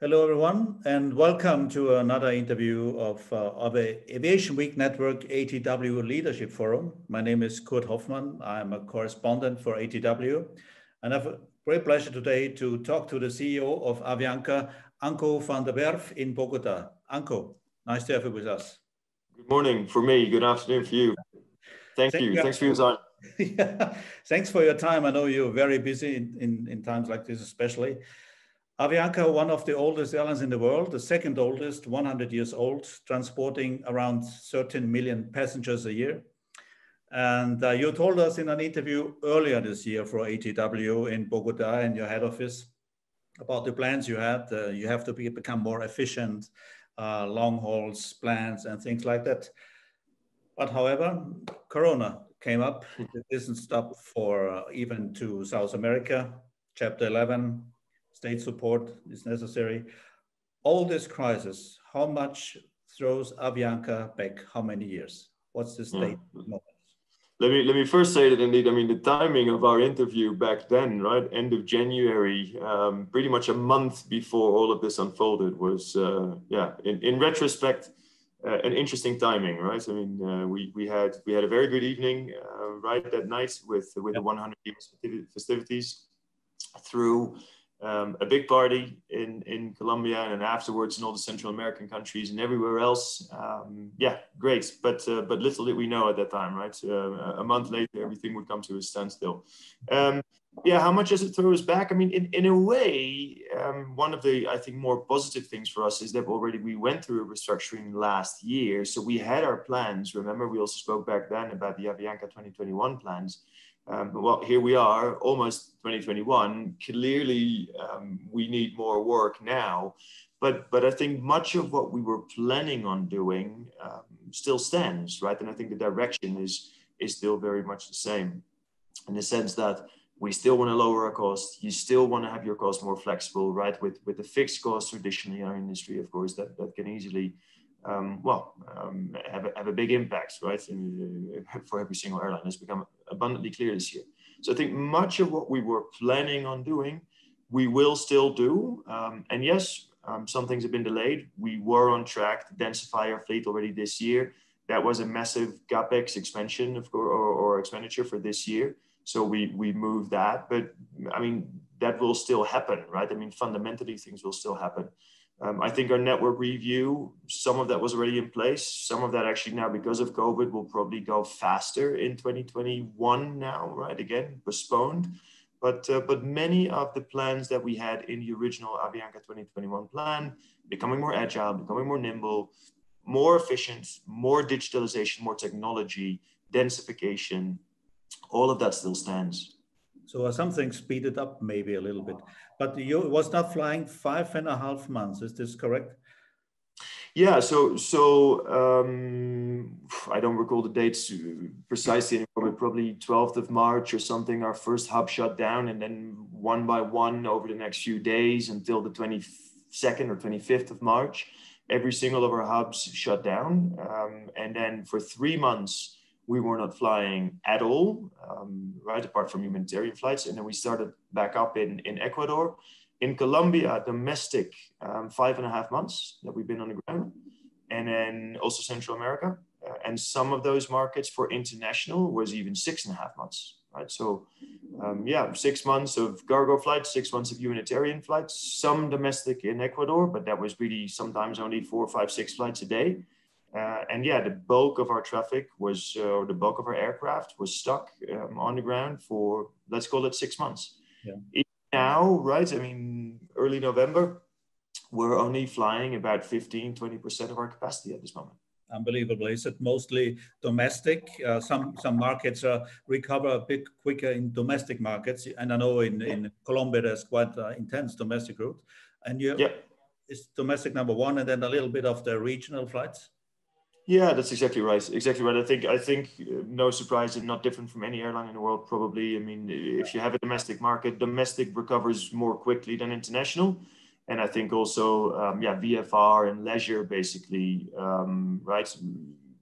Hello, everyone, and welcome to another interview of, uh, of a Aviation Week Network ATW Leadership Forum. My name is Kurt Hofmann. I'm a correspondent for ATW, and I have a great pleasure today to talk to the CEO of Avianca, Anko van der Werff in Bogota. Anko, nice to have you with us. Good morning for me. Good afternoon for you. Thank, Thank you. you. Thanks for your time. yeah. Thanks for your time. I know you're very busy in, in, in times like this, especially. Avianca, one of the oldest airlines in the world, the second oldest, 100 years old, transporting around 13 million passengers a year. And uh, you told us in an interview earlier this year for ATW in Bogota in your head office about the plans you had. Uh, you have to be, become more efficient, uh, long hauls plans and things like that. But however, Corona came up. It didn't stop for uh, even to South America, Chapter 11, state support is necessary. All this crisis, how much throws Avianca back? How many years? What's the state yeah. Let me let me first say that indeed, I mean the timing of our interview back then, right, end of January, um, pretty much a month before all of this unfolded, was uh, yeah, in, in retrospect, uh, an interesting timing, right? I mean, uh, we we had we had a very good evening, uh, right, that night with with the 100 years festivities through um, a big party in, in Colombia and afterwards in all the Central American countries and everywhere else. Um, yeah, great. But uh, but little did we know at that time, right? Uh, a month later, everything would come to a standstill. Um, yeah, how much does it throw us back? I mean, in, in a way, um, one of the, I think, more positive things for us is that already we went through a restructuring last year. So we had our plans. Remember, we also spoke back then about the Avianca 2021 plans. Um, well, here we are, almost 2021. Clearly, um, we need more work now, but but I think much of what we were planning on doing um, still stands, right? And I think the direction is is still very much the same, in the sense that we still want to lower our costs. You still want to have your costs more flexible, right? With with the fixed costs traditionally in our industry, of course, that that can easily um, well, um, have, a, have a big impact, right, uh, for every single airline. It's become abundantly clear this year. So I think much of what we were planning on doing, we will still do. Um, and yes, um, some things have been delayed. We were on track to densify our fleet already this year. That was a massive capex expansion of, or, or expenditure for this year. So we we moved that, but I mean that will still happen, right? I mean fundamentally things will still happen. Um, I think our network review, some of that was already in place. Some of that actually now, because of COVID, will probably go faster in 2021 now, right? Again, postponed. But, uh, but many of the plans that we had in the original Avianca 2021 plan, becoming more agile, becoming more nimble, more efficient, more digitalization, more technology, densification, all of that still stands. So some things speeded up maybe a little bit, but you was not flying five and a half months. Is this correct? Yeah. So so um, I don't recall the dates precisely anymore, but probably 12th of March or something. Our first hub shut down, and then one by one over the next few days until the 22nd or 25th of March, every single of our hubs shut down, um, and then for three months we were not flying at all, um, right, apart from humanitarian flights. And then we started back up in, in Ecuador. In Colombia, domestic, um, five and a half months that we've been on the ground. And then also Central America. Uh, and some of those markets for international was even six and a half months, right? So, um, yeah, six months of cargo flights, six months of humanitarian flights, some domestic in Ecuador, but that was really sometimes only four, five, six flights a day. Uh, and yeah, the bulk of our traffic was, uh, or the bulk of our aircraft was stuck um, on the ground for, let's call it six months. Yeah. Now, right, I mean, early November, we're only flying about 15, 20% of our capacity at this moment. Unbelievable. Is it mostly domestic? Uh, some some markets uh, recover a bit quicker in domestic markets. And I know in, in Colombia, there's quite intense domestic route. And you, yeah. it's domestic number one and then a little bit of the regional flights? Yeah, that's exactly right. Exactly right. I think I think uh, no surprise and not different from any airline in the world. Probably. I mean, if you have a domestic market, domestic recovers more quickly than international, and I think also um, yeah, VFR and leisure basically um, right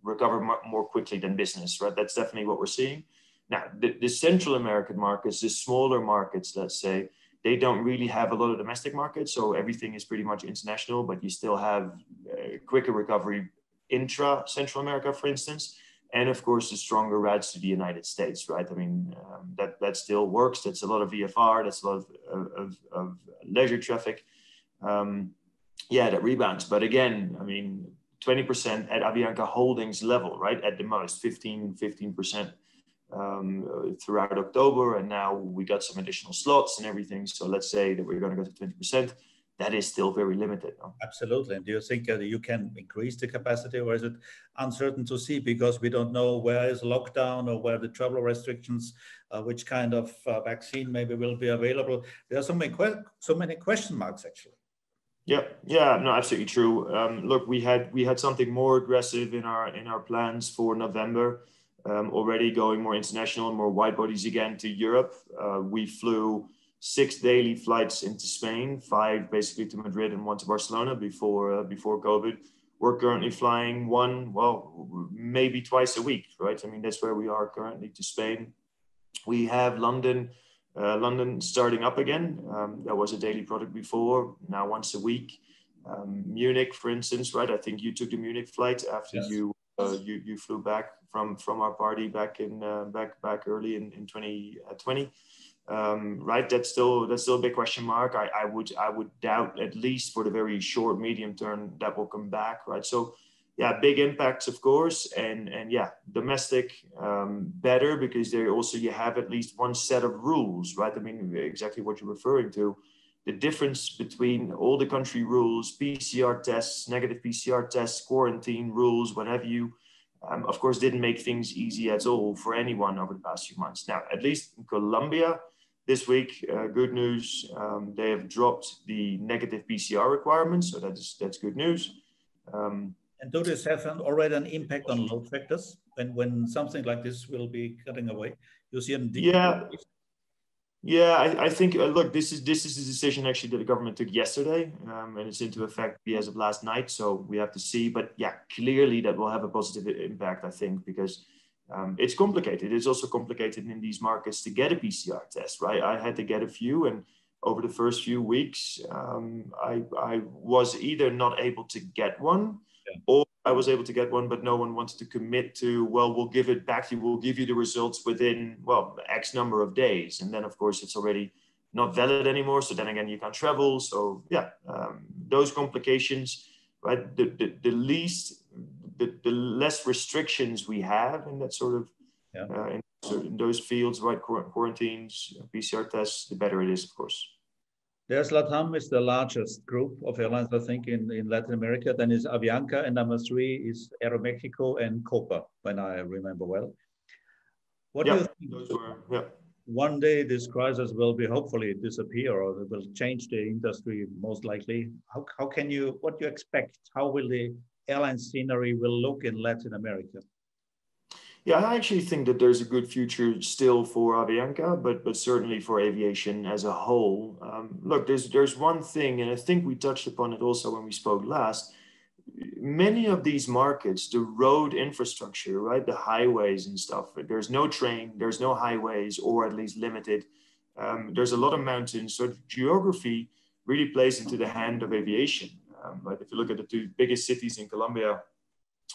recover more quickly than business. Right. That's definitely what we're seeing. Now, the, the Central American markets, the smaller markets, let's say, they don't really have a lot of domestic markets, so everything is pretty much international. But you still have uh, quicker recovery intra Central America, for instance, and of course the stronger routes to the United States, right? I mean um, that that still works. That's a lot of VFR. That's a lot of, of, of leisure traffic. Um, yeah, that rebounds. But again, I mean, 20% at Avianca Holdings level, right? At the most, 15, 15% um, throughout October. And now we got some additional slots and everything. So let's say that we're going to go to 20%. That is still very limited. No? Absolutely. And do you think uh, you can increase the capacity or is it uncertain to see because we don't know where is lockdown or where the travel restrictions, uh, which kind of uh, vaccine maybe will be available? There are so many, so many question marks actually. Yeah, yeah, no, absolutely true. Um, look, we had we had something more aggressive in our in our plans for November. Um, already going more international, more wide bodies again to Europe. Uh, we flew six daily flights into Spain, five basically to Madrid and one to Barcelona before uh, before COVID. We're currently flying one, well, maybe twice a week, right? I mean, that's where we are currently to Spain. We have London uh, London starting up again. Um, that was a daily product before, now once a week. Um, Munich, for instance, right? I think you took the Munich flight after yes. you, uh, you you flew back from from our party back in uh, back back early in, in 2020. Um, right, that's still that's still a big question mark. I, I would I would doubt at least for the very short medium term that will come back. Right, so yeah, big impacts, of course, and and yeah, domestic um, better because there also you have at least one set of rules, right? I mean, exactly what you're referring to. The difference between all the country rules, PCR tests, negative PCR tests, quarantine rules, what have you, um, of course, didn't make things easy at all for anyone over the past few months. Now, at least in Colombia, this week, uh, good news, um, they have dropped the negative PCR requirements, so that's that's good news. Um, and do this have an, already an impact on load factors when, when something like this will be cutting away? You see an Yeah. Yeah, I, I think uh, look, this is this is a decision actually that the government took yesterday, um, and it's into effect as of last night. So we have to see, but yeah, clearly that will have a positive impact, I think, because um, it's complicated. It's also complicated in these markets to get a PCR test, right? I had to get a few, and over the first few weeks, um, I I was either not able to get one, yeah. or I was able to get one, but no one wanted to commit to, well, we'll give it back. to You we'll give you the results within, well, X number of days. And then, of course, it's already not valid anymore. So then again, you can't travel. So yeah, um, those complications, right? The, the, the least, the, the less restrictions we have in that sort of, yeah. uh, in, in those fields, right? Quarantines, PCR tests, the better it is, of course. There's LATAM is the largest group of airlines, I think, in, in Latin America. Then is Avianca, and number three is Aeromexico and Copa, when I remember well. What yep, do you think? Those Were, yep. One day this crisis will be hopefully disappear or it will change the industry most likely. How, how can you, what do you expect? How will the airline scenery will look in Latin America? Yeah, I actually think that there's a good future still for Avianca, but but certainly for aviation as a whole. Um, look, there's there's one thing, and I think we touched upon it also when we spoke last. Many of these markets, the road infrastructure, right, the highways and stuff. There's no train, there's no highways, or at least limited. Um, there's a lot of mountains, so geography really plays into the hand of aviation. Um, if you look at the two biggest cities in Colombia,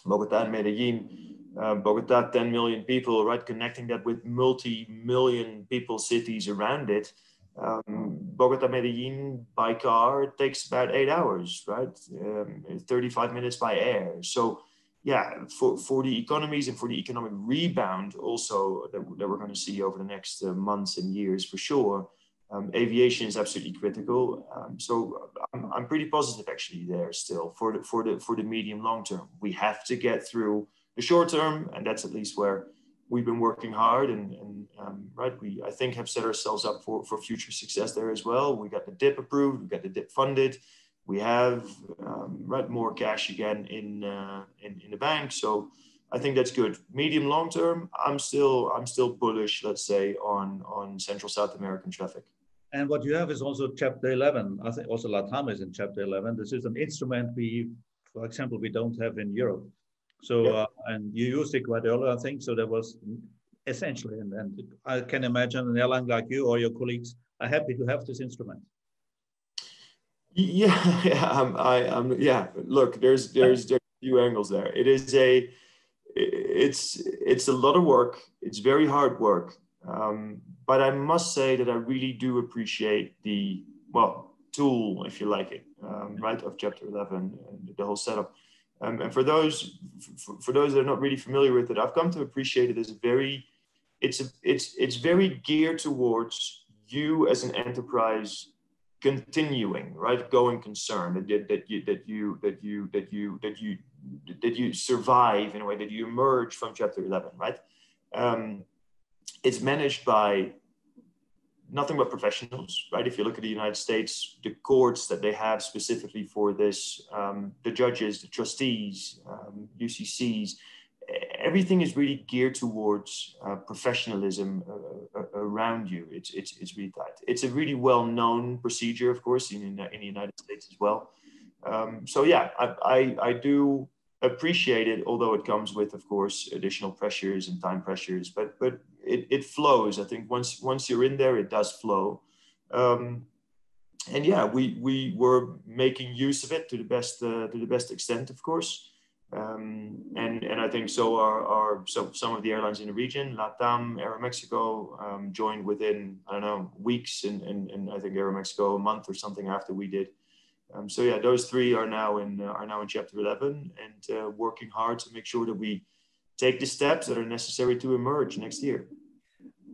Bogota and Medellin, uh, Bogota, 10 million people, right? Connecting that with multi-million people cities around it. Um, Bogota, Medellin by car it takes about eight hours, right? Um, 35 minutes by air. So, yeah, for, for the economies and for the economic rebound also that, that we're going to see over the next uh, months and years for sure, um, aviation is absolutely critical. Um, so I'm, I'm pretty positive actually there still for the, for the, for the medium long term. We have to get through the short term, and that's at least where we've been working hard and, and um, right we I think have set ourselves up for, for future success there as well. We got the DIP approved, we got the DIP funded, we have um, right more cash again in, uh, in in the bank. So I think that's good. Medium long term, I'm still I'm still bullish. Let's say on on Central South American traffic. And what you have is also Chapter 11. I think also LATAM is in Chapter 11. This is an instrument we, for example, we don't have in Europe. So, yeah. uh, and you used it quite early, I think. So that was essentially, and, and I can imagine an airline like you or your colleagues are happy to have this instrument. Yeah, yeah, I'm, I, am yeah. Look, there's there's there's a few angles there. It is a, it's it's a lot of work. It's very hard work. Um, but I must say that I really do appreciate the well tool, if you like it, um, right, of Chapter 11 and the whole setup. Um, and for those for, for those that are not really familiar with it, I've come to appreciate it as a very it's a, it's it's very geared towards you as an enterprise continuing right going concern that, that you that you that you that you that you that you survive in a way that you emerge from chapter 11 right um, it's managed by nothing but professionals right if you look at the united states the courts that they have specifically for this um, the judges the trustees um, uccs everything is really geared towards uh, professionalism uh, uh, around you. It's, it's, it's really tight. It's a really well-known procedure, of course, in, in the United States as well. Um, so yeah, I, I, I, do appreciate it, although it comes with, of course, additional pressures and time pressures, but, but it, it flows. I think once, once you're in there, it does flow. Um, and yeah, we, we were making use of it to the best, uh, to the best extent, of course. Um, and, and I think so are, are so some of the airlines in the region, LATAM, Aeromexico um, joined within, I don't know, weeks and, and, and I think Aeromexico a month or something after we did. Um, so yeah, those three are now in, uh, are now in chapter 11 and uh, working hard to make sure that we take the steps that are necessary to emerge next year.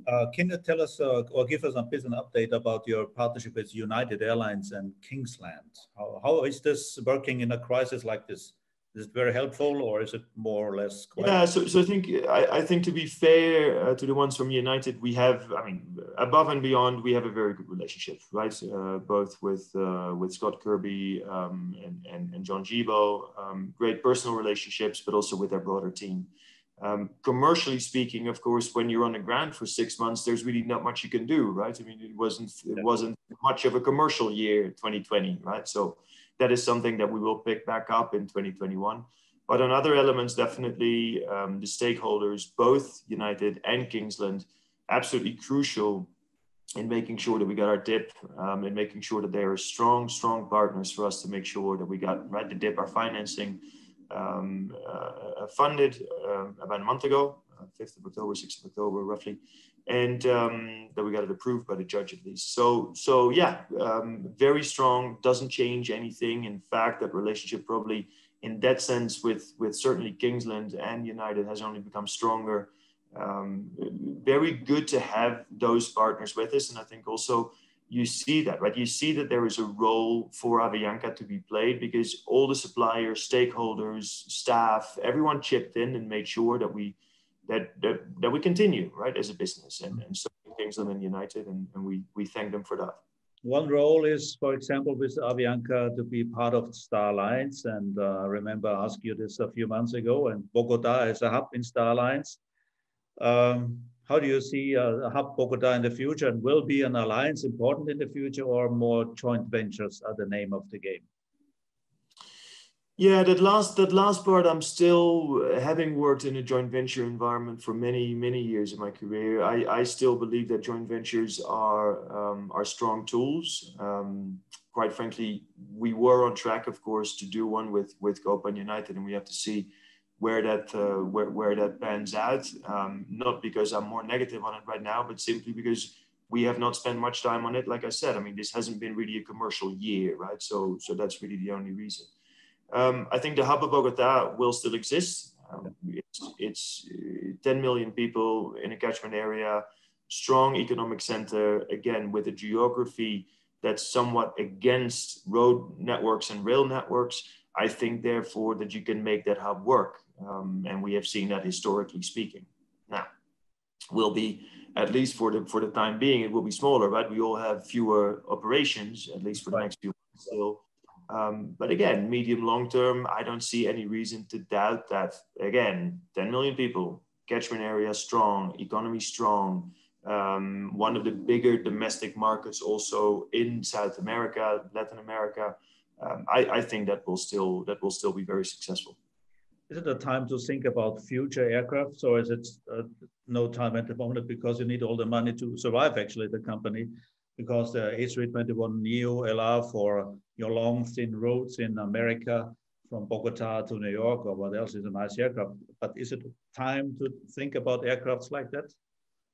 Uh, can you tell us uh, or give us a bit of an update about your partnership with United Airlines and Kingsland? How, how is this working in a crisis like this? is it very helpful or is it more or less quiet? yeah so, so i think I, I think to be fair uh, to the ones from united we have i mean above and beyond we have a very good relationship right uh, both with uh, with scott kirby um, and, and, and john Gibo, um, great personal relationships but also with our broader team um, commercially speaking of course when you're on the ground for six months there's really not much you can do right? I mean it wasn't it wasn't much of a commercial year 2020 right? So that is something that we will pick back up in 2021. But on other elements, definitely um, the stakeholders, both United and Kingsland, absolutely crucial in making sure that we got our DIP um, and making sure that they are strong, strong partners for us to make sure that we got right the DIP, our financing um, uh, funded uh, about a month ago, uh, 5th of October, 6th of October, roughly and um, that we got it approved by the judge at least. So, so yeah, um, very strong. Doesn't change anything. In fact, that relationship probably, in that sense, with with certainly Kingsland and United has only become stronger. Um, very good to have those partners with us, and I think also you see that, right? You see that there is a role for Avianca to be played because all the suppliers, stakeholders, staff, everyone chipped in and made sure that we that, that, that we continue, right, as a business. And, and so Kingsland and United, and, and we, we thank them for that. One role is, for example, with Avianca to be part of Star Alliance. And uh, I remember I asked you this a few months ago, and Bogota is a hub in Star Alliance. Um, how do you see uh, hub Bogota in the future? And will be an alliance important in the future, or more joint ventures are the name of the game? Yeah, that last that last part, I'm still having worked in a joint venture environment for many many years in my career. I, I still believe that joint ventures are um, are strong tools. Um, quite frankly, we were on track, of course, to do one with with Copa and United, and we have to see where that uh, where where that pans out. Um, not because I'm more negative on it right now, but simply because we have not spent much time on it. Like I said, I mean, this hasn't been really a commercial year, right? So so that's really the only reason. Um, I think the hub of Bogota will still exist. Um, it's, it's uh, 10 million people in a catchment area, strong economic center, again, with a geography that's somewhat against road networks and rail networks. I think, therefore, that you can make that hub work. Um, and we have seen that historically speaking. Now, will be at least for the for the time being, it will be smaller, right? We all have fewer operations, at least for the next few months still. Um, but again, medium long term, I don't see any reason to doubt that. Again, 10 million people, catchment area strong, economy strong, um, one of the bigger domestic markets also in South America, Latin America. Um, I, I, think that will still that will still be very successful. Is it a time to think about future aircraft, or is it uh, no time at the moment because you need all the money to survive? Actually, the company because the A321neo LR for your long, thin roads in America from Bogota to New York or what else is a nice aircraft. But is it time to think about aircrafts like that?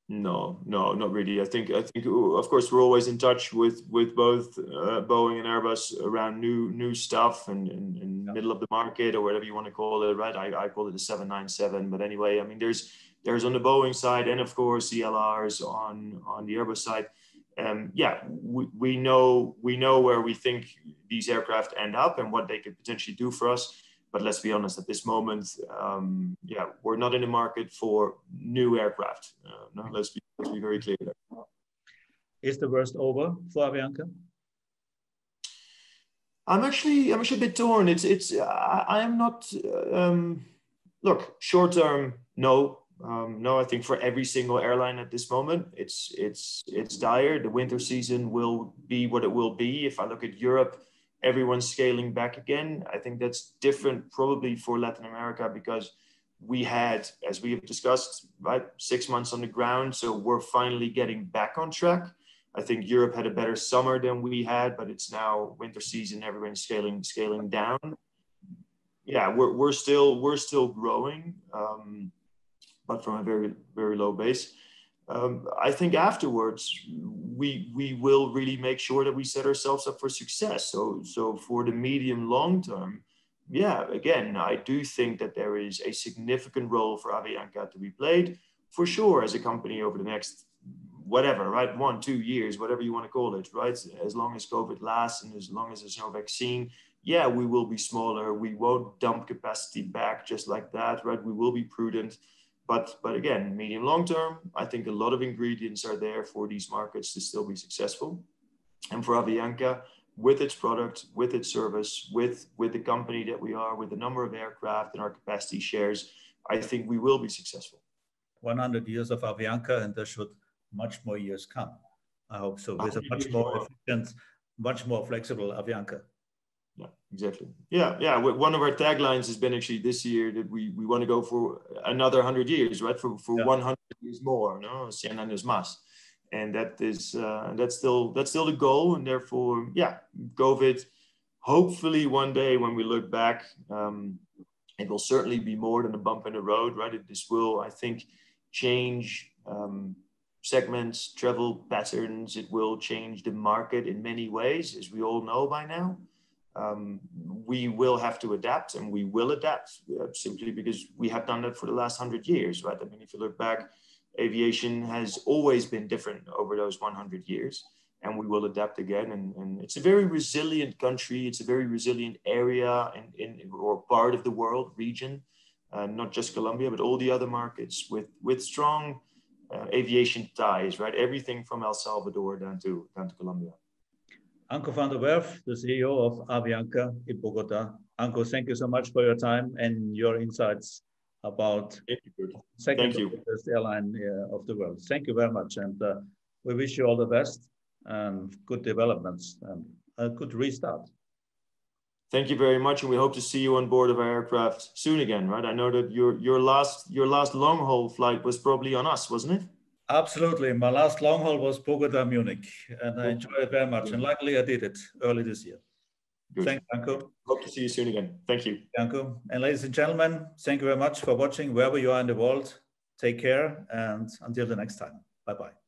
No, no, not really. I think I think of course we're always in touch with with both uh, Boeing and Airbus around new new stuff and in, in yeah. middle of the market or whatever you want to call it, right? I, I call it the 797. But anyway, I mean there's there's on the Boeing side and of course XLRs on on the Airbus side. Um, yeah, we, we know we know where we think these aircraft end up and what they could potentially do for us. But let's be honest, at this moment, um, yeah, we're not in the market for new aircraft. Uh, no, let's be, let's be very clear there. Is the worst over for Avianca? I'm actually I'm actually a bit torn. It's it's I, I am not. Um, look, short term, no, um, no. I think for every single airline at this moment, it's it's it's dire. The winter season will be what it will be. If I look at Europe, everyone's scaling back again. I think that's different probably for Latin America because we had, as we have discussed, right, six months on the ground. So we're finally getting back on track. I think Europe had a better summer than we had, but it's now winter season. Everyone's scaling scaling down. Yeah, we're, we're still we're still growing, um, but from a very very low base um, I think afterwards we we will really make sure that we set ourselves up for success. So so for the medium long term, yeah, again, I do think that there is a significant role for Avianca to be played for sure as a company over the next whatever, right, one two years, whatever you want to call it, right, as long as COVID lasts and as long as there's no vaccine. Yeah, we will be smaller. We won't dump capacity back just like that, right? We will be prudent but but again, medium long term, I think a lot of ingredients are there for these markets to still be successful. And for Avianca, with its product, with its service, with with the company that we are, with the number of aircraft and our capacity shares, I think we will be successful. 100 years of Avianca, and there should much more years come. I hope so. With a much more efficient, much more flexible Avianca yeah. Exactly. Yeah yeah one of our taglines has been actually this year that we we want to go for another 100 years right? For for yeah. 100 years more no? Cien años más. And that is uh, that's still that's still the goal and therefore yeah covid hopefully one day when we look back um, it will certainly be more than a bump in the road right? This will i think change um, segments travel patterns. It will change the market in many ways as we all know by now um, we will have to adapt and we will adapt uh, simply because we have done that for the last 100 years, right? I mean, if you look back, aviation has always been different over those 100 years and we will adapt again. And, and it's a very resilient country. It's a very resilient area in, in or part of the world region, uh, not just Colombia, but all the other markets with, with strong uh, aviation ties, right? Everything from El Salvador down to, down to Colombia. Anko van der Werff, the CEO of Avianca in Bogota. Anko, thank you so much for your time and your insights about second largest airline uh, of the world. Thank you very much, and uh, we wish you all the best and good developments and a good restart. Thank you very much, and we hope to see you on board of our aircraft soon again. Right? I know that your your last your last long haul flight was probably on us, wasn't it? Absolutely. My last long haul was Bogota Munich, and I enjoyed it very much. And luckily, I did it early this year. Good. Thanks, Anko. Hope to see you soon again. Thank you. Anko. And ladies and gentlemen, thank you very much for watching wherever you are in the world. Take care, and until the next time. Bye bye.